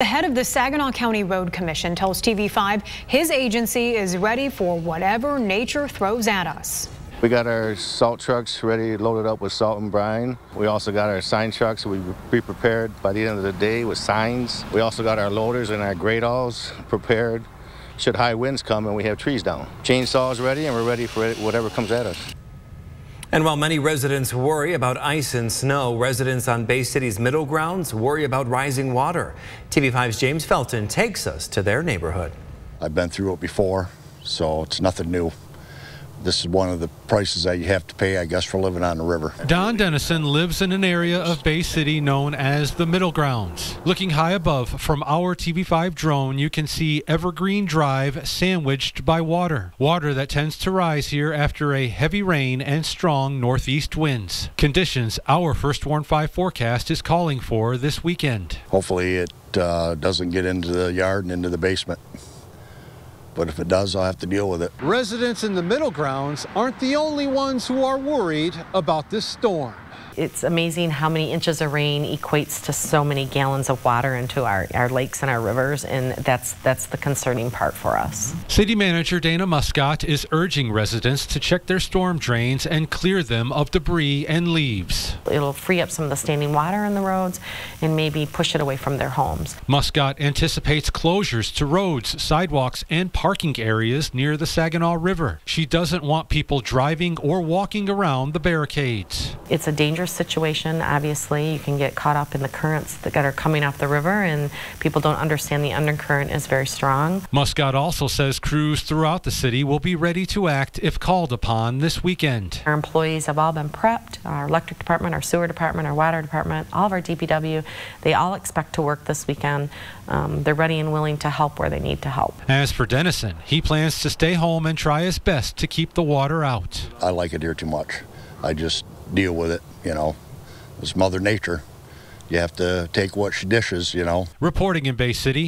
The head of the Saginaw County Road Commission tells TV5 his agency is ready for whatever nature throws at us. We got our salt trucks ready, loaded up with salt and brine. We also got our sign trucks. We be prepared by the end of the day with signs. We also got our loaders and our gradalls prepared. Should high winds come and we have trees down. Chainsaws ready and we're ready for whatever comes at us. And while many residents worry about ice and snow, residents on Bay City's middle grounds worry about rising water. TV5's James Felton takes us to their neighborhood. I've been through it before, so it's nothing new this is one of the prices that you have to pay, I guess, for living on the river. Don Dennison lives in an area of Bay City known as the Middle Grounds. Looking high above from our TV5 drone, you can see Evergreen Drive sandwiched by water. Water that tends to rise here after a heavy rain and strong northeast winds. Conditions our First Warn 5 forecast is calling for this weekend. Hopefully it uh, doesn't get into the yard and into the basement but if it does, I'll have to deal with it. Residents in the middle grounds aren't the only ones who are worried about this storm it's amazing how many inches of rain equates to so many gallons of water into our, our lakes and our rivers, and that's that's the concerning part for us. City Manager Dana Muscat is urging residents to check their storm drains and clear them of debris and leaves. It'll free up some of the standing water in the roads and maybe push it away from their homes. Muscat anticipates closures to roads, sidewalks, and parking areas near the Saginaw River. She doesn't want people driving or walking around the barricades. It's a dangerous dangerous situation. Obviously, you can get caught up in the currents that are coming off the river, and people don't understand the undercurrent is very strong. Muscat also says crews throughout the city will be ready to act if called upon this weekend. Our employees have all been prepped. Our electric department, our sewer department, our water department, all of our DPW, they all expect to work this weekend. Um, they're ready and willing to help where they need to help. As for Dennison, he plans to stay home and try his best to keep the water out. I like it here too much. I just deal with it, you know. It's Mother Nature. You have to take what she dishes, you know. Reporting in Bay City,